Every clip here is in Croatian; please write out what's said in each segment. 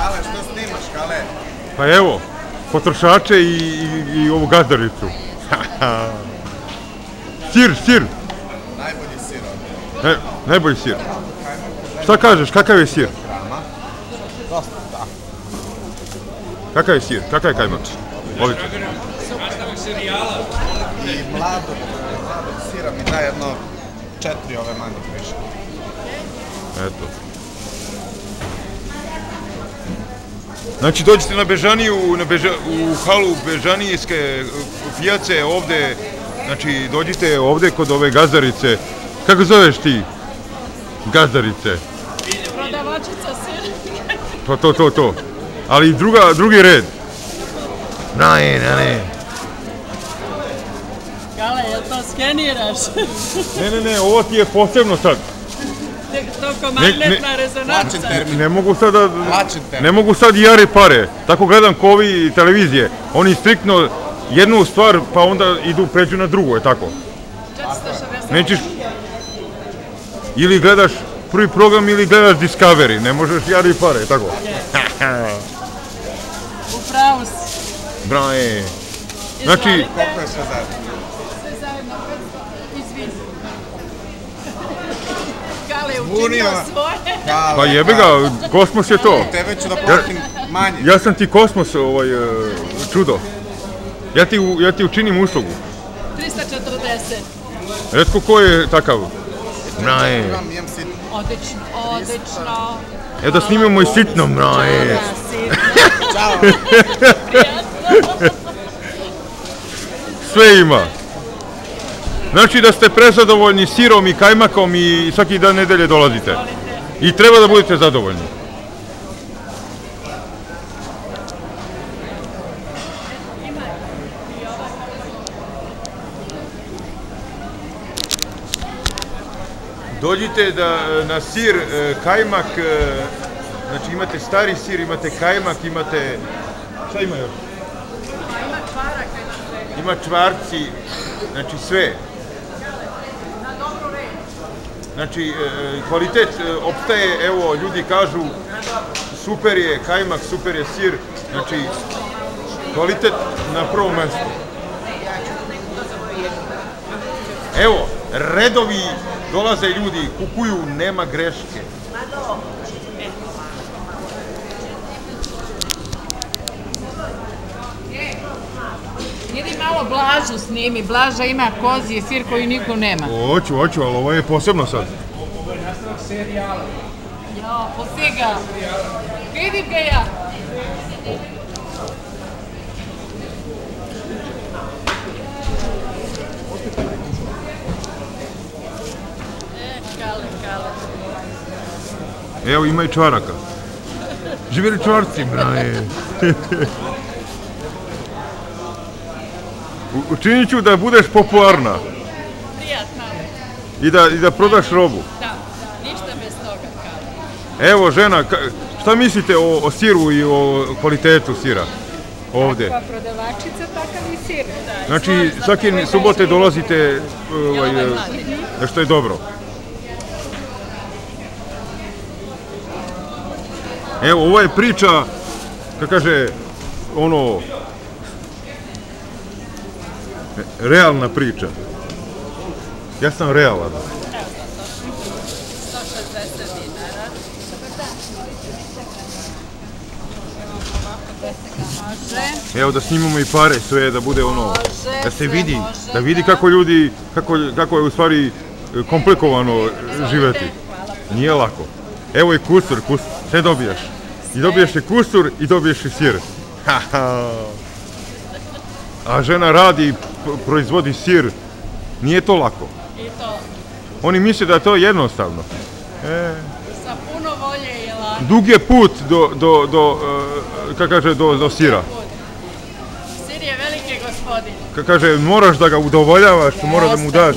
Kale, što snimaš, Kale? Pa evo, potrošače i, i, i ovu gazdaricu. sir, sir, Najbolji sir ovdje. ne, najbolji sir. Šta kažeš, kakav je sir? Dosta, da. Kakav je sir, kakav je kajmak? Volite. I mladog, mladog sira mi da jedno četiri ove manje više. Eto. Znači dođete na Bežaniju, na Beža, u halu Bežanijske pijace ovde, znači dođite ovde kod ove gazdarice. Kako zoveš ti? Gazdarice. Prodavačica sir. Pa to, to, to. Ali druga, drugi red. Ne, ne, ne. Gale, jel to skeniraš? Ne, ne, ne, ovo ti je posebno sad. Toliko Ne, ne. magnetna rezonanca. Ne mogu sad da... Ne mogu sad jare pare. Tako gledam ko ovi televizije. Oni striktno jednu stvar, pa onda idu pređu na drugu, je tako? 460. Nećeš... Ili gledaš prvi program ili gledaš Discovery. Ne možeš jari pare, je tako? U pravu si. Braje. Znači. Koliko je sve zajedno? Sve zajedno 500. Izvini. Zbunio učinio svoje. Kale, pa jebi ga, kosmos je to. Tebe ću da platim manje. Ja sam ti kosmos, ovaj, e, čudo. Ja ti, ja ti učinim uslugu. 340. Retko ko je takav. Sit. Odlično, odlično. E da snimamo i sitno, sitno. Ćao. Sve ima. Znači da ste prezadovoljni sirom i kajmakom i svaki dan nedelje dolazite. I treba da budete zadovoljni. Dođite da na sir, e, kajmak, e, znači imate stari sir, imate kajmak, imate... Šta ima još? ima čvarci, znači sve. Znači, e, kvalitet e, opstaje, evo, ljudi kažu, super je kajmak, super je sir, znači, kvalitet na prvom mestu. Evo, redovi, dolaze ljudi, kupuju, nema greške. Idi malo Blažu snimi. Blaža ima kozji sir koji niko nema. Hoću, hoću, ali ovo je posebno sad. Ja, posiga. Vidim ga ja. E, kale, kale. Evo, ima i čvaraka. Živjeli čvarci, braje. Učinit ću da budeš popularna Prijatno. i da, i da prodaš robu. Da, da, ništa bez toga. Evo, žena, šta mislite o, o siru i o kvalitetu sira ovde? Kakva prodavačica, takav i sir. Da, Znači, svake subote dolazite, Ja, ovaj, e, što je dobro. Evo, ovo je priča, kako kaže, ono, realna priča. Ja sam realan. 160 dinara. Može. Evo da snimamo i pare, sve da bude ono, da se vidi, da vidi kako ljudi, kako, je u stvari e, komplikovano živeti. Nije lako. Evo i kusur, sve dobijaš. I dobiješ i kusur i dobiješ i sir. A žena radi, proizvodi sir, nije to lako. I to Oni misle da je to jednostavno. E, sa puno volje je lako. dug je put do, do, do, e, kako kaže, do, do sira. Sir je veliki gospodin. Kako kaže, moraš da ga udovoljavaš, moraš da mu daš.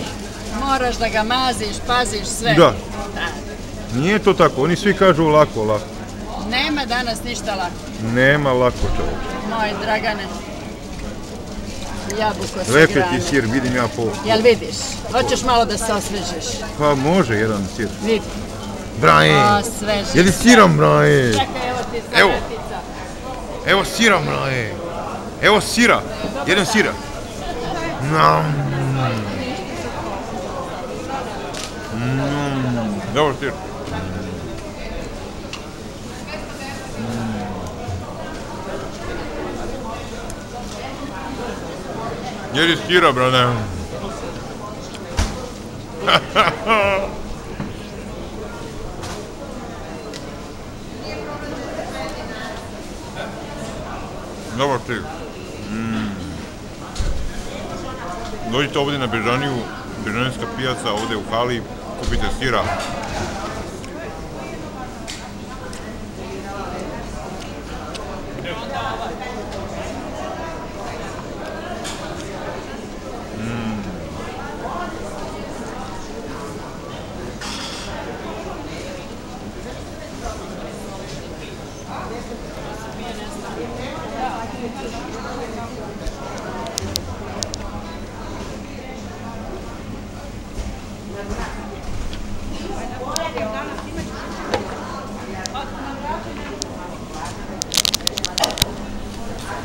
Moraš da ga maziš, paziš sve. Da. Nije to tako, oni svi kažu lako, lako. Nema danas ništa lako. Nema lako čovječe. Moj Dragane. Jabuko sa Lepe ti sir, vidim ja po... Jel vidiš? Hoćeš malo da se osvežiš? Pa može jedan sir. Vidi. Braje! Osveži Jeli se. sirom, braje! Čekaj, evo ti Evo. Evo sira, mlade. Evo sira. Jedan sira. Nam. Mm, Dobar sir. Jedi sira, brate. Dobar sir. Mm. Dođite ovdje na Bežaniju, Bežanijska pijaca, ovdje u hali, kupite sira.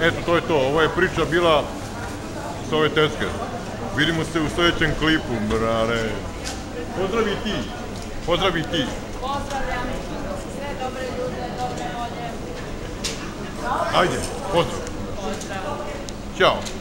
Eto, to je to. Ovo je priča bila s ove teske. Vidimo se u sljedećem klipu, brare. Pozdravi ti. Pozdravi ti. Pozdravljam sve dobre volje. Ajde, pozdrav. Ćao.